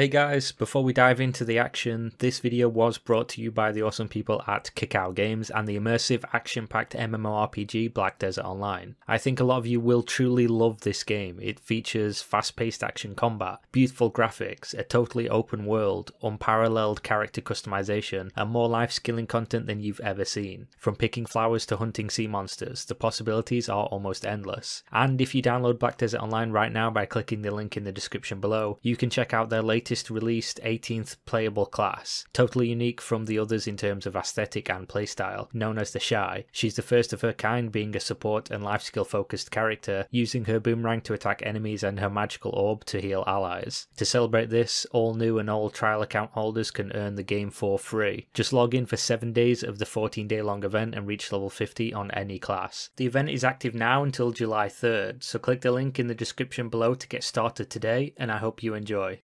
Hey guys, before we dive into the action, this video was brought to you by the awesome people at Kakao Games and the immersive action-packed MMORPG Black Desert Online. I think a lot of you will truly love this game. It features fast-paced action combat, beautiful graphics, a totally open world, unparalleled character customization, and more life-skilling content than you've ever seen. From picking flowers to hunting sea monsters, the possibilities are almost endless. And if you download Black Desert Online right now by clicking the link in the description below, you can check out their latest latest released 18th playable class, totally unique from the others in terms of aesthetic and playstyle, known as the Shai. She's the first of her kind, being a support and life skill focused character, using her boomerang to attack enemies and her magical orb to heal allies. To celebrate this, all new and old trial account holders can earn the game for free. Just log in for 7 days of the 14 day long event and reach level 50 on any class. The event is active now until July 3rd, so click the link in the description below to get started today, and I hope you enjoy.